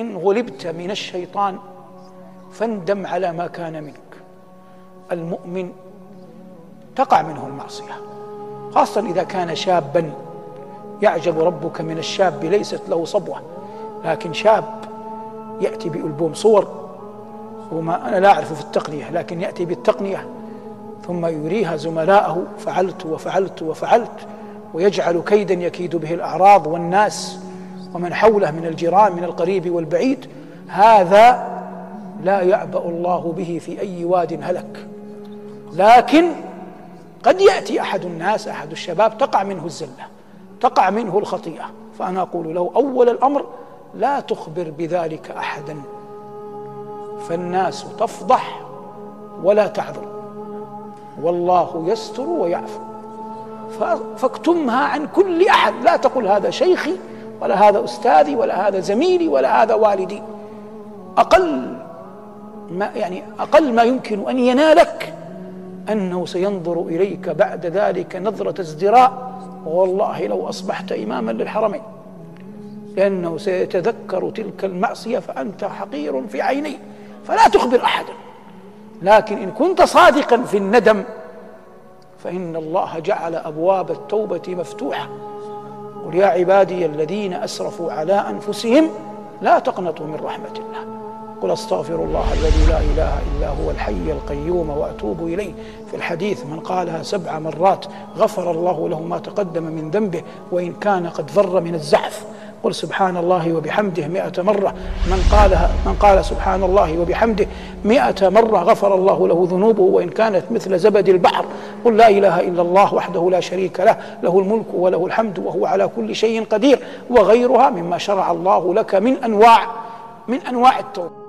إن غلبت من الشيطان فاندم على ما كان منك. المؤمن تقع منه المعصية خاصة إذا كان شابا. يعجب ربك من الشاب ليست له صبوة لكن شاب يأتي بألبوم صور وما أنا لا أعرف في التقنية لكن يأتي بالتقنية ثم يريها زملائه فعلت وفعلت وفعلت ويجعل كيدا يكيد به الأعراض والناس. ومن حوله من الجيران من القريب والبعيد هذا لا يعبأ الله به في أي واد هلك. لكن قد يأتي أحد الناس أحد الشباب تقع منه الزلة تقع منه الخطيئة. فأنا أقول له أول الأمر لا تخبر بذلك أحدا. فالناس تفضح ولا تعذر. والله يستر ويعفو. فاكتمها عن كل أحد. لا تقل هذا شيخي ولا هذا أستاذي ولا هذا زميلي ولا هذا والدي. أقل ما يعني أقل ما يمكن أن ينالك أنه سينظر إليك بعد ذلك نظرة ازدراء. والله لو أصبحت إماما للحرمين. لأنه سيتذكر تلك المعصية فأنت حقير في عينيه فلا تخبر أحدا. لكن إن كنت صادقا في الندم فإن الله جعل أبواب التوبة مفتوحة. يا عبادي الذين أسرفوا على أنفسهم لا تقنطوا من رحمة الله. قل أستغفر الله الذي لا إله إلا هو الحي القيوم وأتوب إليه. في الحديث من قالها سبع مرات غفر الله له ما تقدم من ذنبه وإن كان قد فر من الزحف. قل سبحان الله وبحمده مئة مرة. من قالها من قال سبحان الله وبحمده مئة مرة غفر الله له ذنوبه وإن كانت مثل زبد البحر. قل لا إله إلا الله وحده لا شريك له له الملك وله الحمد وهو على كل شيء قدير. وغيرها مما شرع الله لك من أنواع من أنواع التوبة.